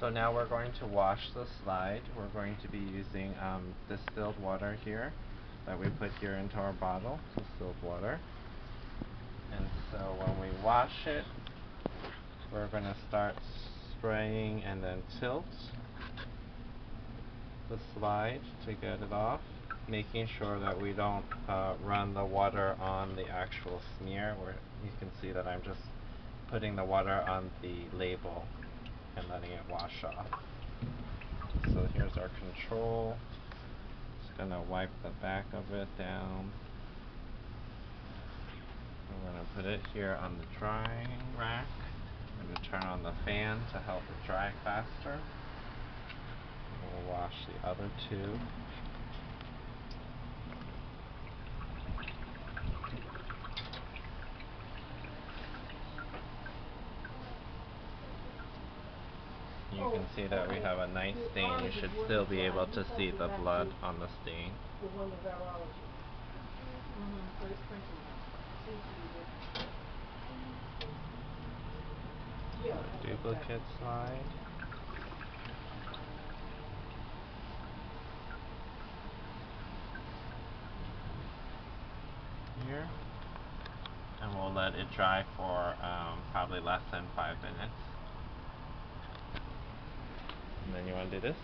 So now we're going to wash the slide. We're going to be using um, distilled water here that we put here into our bottle, distilled water. And so when we wash it, we're going to start spraying and then tilt the slide to get it off, making sure that we don't uh, run the water on the actual smear where you can see that I'm just putting the water on the label and letting it wash off. So here's our control. Just gonna wipe the back of it down. We're gonna put it here on the drying rack. I'm gonna turn on the fan to help it dry faster. We'll wash the other two. You can see that we have a nice stain. You should still be able to see the blood on the stain. Duplicate slide. Here. And we'll let it dry for um, probably less than five minutes you want to do this?